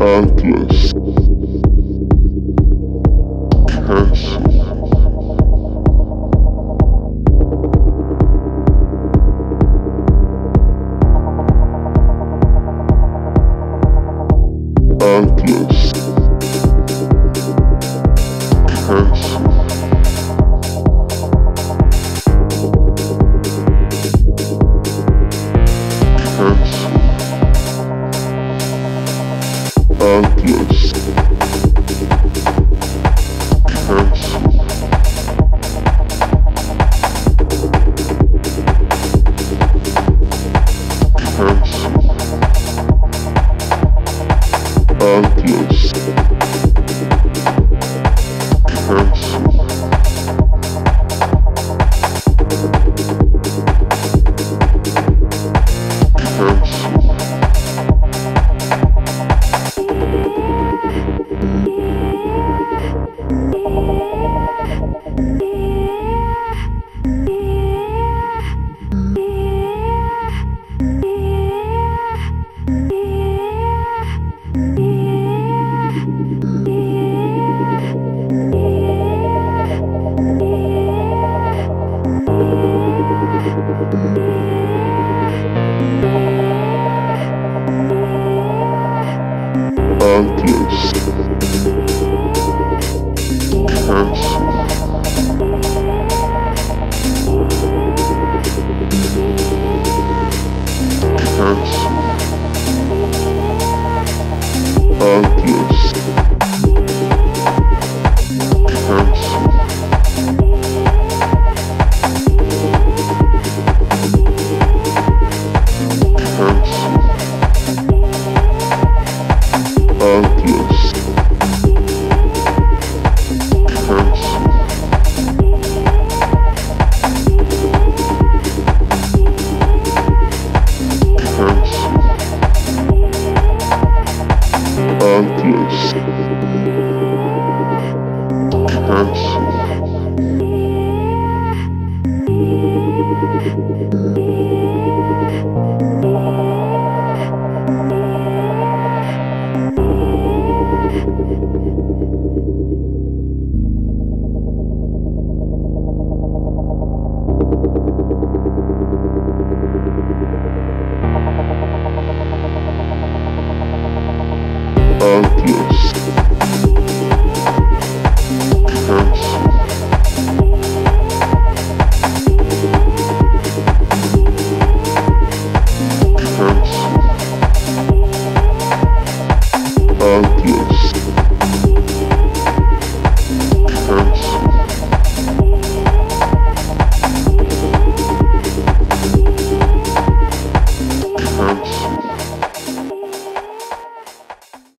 Atlas. Castle. Castle Atlas You.